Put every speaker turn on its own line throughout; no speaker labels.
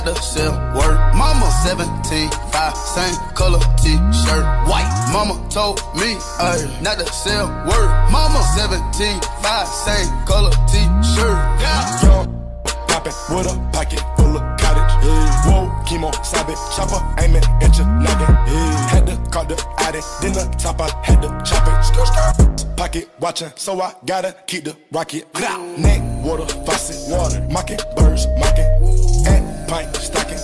ay, to sell word. Mama 17, 5, same color t-shirt, white. Mama told me, ay, not to sell word. Mama 17, 5, same color t-shirt.
Yeah. Young, poppin' with a pocket full of cottage. Yeah. Whoa, chemo, sabe, chopper, aiming at your noggin. Yeah. Had to call the addy, then the top I had to chop it. Skr, skr. Pocket watching, so I gotta keep the rocket. Neck, water, faucet, water, mocking, birds, mocking. Pint, stocking.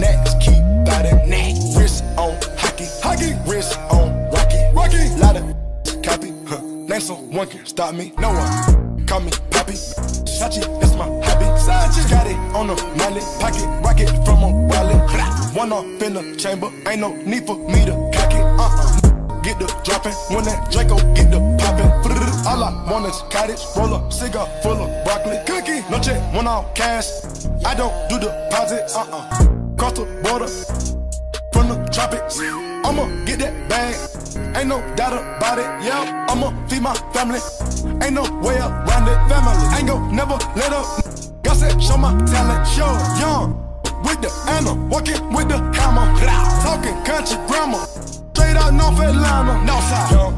Next, keep biting. Neck, wrist on hockey, hockey, wrist on rocky, rocky. Lot of copy, huh? Name someone can stop me, no one. Call me Poppy, Sachi, that's my hobby. Sachi got it on the mallet, pocket rocket from a wallet. One off in the chamber, ain't no need for me to cock it. Uh-uh. Get the dropping when that Draco get the popping. All I want is cottage, roll up, cigar full of broccoli, check, one off cash. I don't do deposits. Uh-uh. Cross the border from the tropics. I'ma get that bag, ain't no doubt about it. Yeah, I'ma feed my family, ain't no way around it. Family, ain't gon' never let up. God said, show my talent, show young with the Anna, walking with the hammer, talking country grammar, straight out North Atlanta, Northside. Young,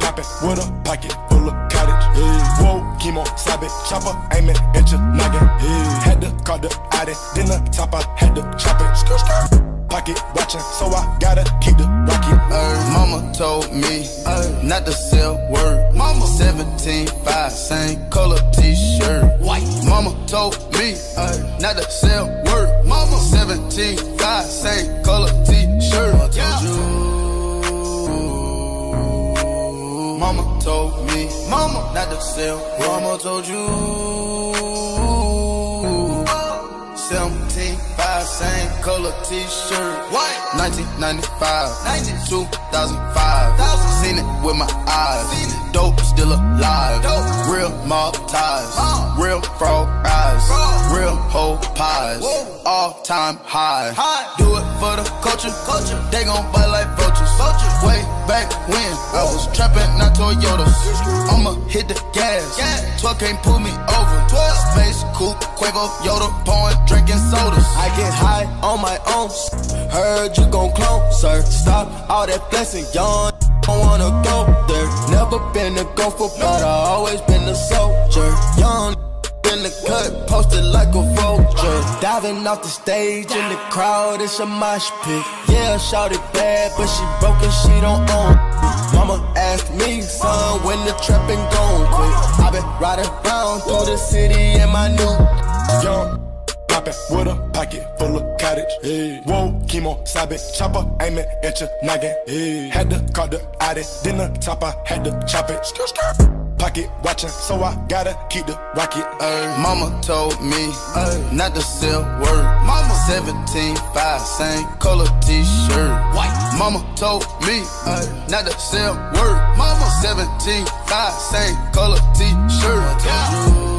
poppin' with a pocket full of. Yeah. Whoa, chemo, sabe, chopper, aiming at your noggin. Yeah. Had to call the addy, then the top I had to chop it. Skr, skr. Pocket watching, so I gotta keep the rocket.
Ay, mama told me ay, not to sell word. Mama 17, 5, same color t-shirt. White. Mama told me ay, not to sell word. Mama 17, 5, same color t-shirt. Mama told you. Mama told me, mama not to sell. Mama told you. 17, 5, same color t-shirt. White. 1995, 2005. Seen it with my eyes. Dope still alive. Real mob ties. Real frog eyes. Real whole pies. Whoa. All time high. high. Do it for the culture. culture. They gon' bite like vultures. Way back when I was trapping, not Toyotas. I'ma hit gas. 12 can't pull me over. Space coupe, Quavo, Yoda, pouring, drinking sodas.
I get high on my own. Heard you gon' clone, sir. Stop all that flexing, young. Don't wanna go there. Never been a gopher, but I always been a soldier. Young in the cut, posted like a vulture. Diving off the stage in the crowd, it's a mosh pit. Yeah, shout it bad, but she broke and she don't own. it. Mama asked me, son, when the trapping gon' quit. I been riding around through the city in my new.
Young, poppin' with a pocket full of cottage. Hey. Whoa, chemo, sabe, chopper, aiming at your noggin. Hey. Had to call the addy, then the top I had to chop it. Skr, skr. Pocket watching, so I gotta keep the rocket.
Ay, mama told me ay, not to sell word. Mama 17, 5, same color t-shirt. White. Mama told me ay, not to sell word. Mama 17, 5, same color t-shirt.